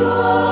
Lord.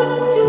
you.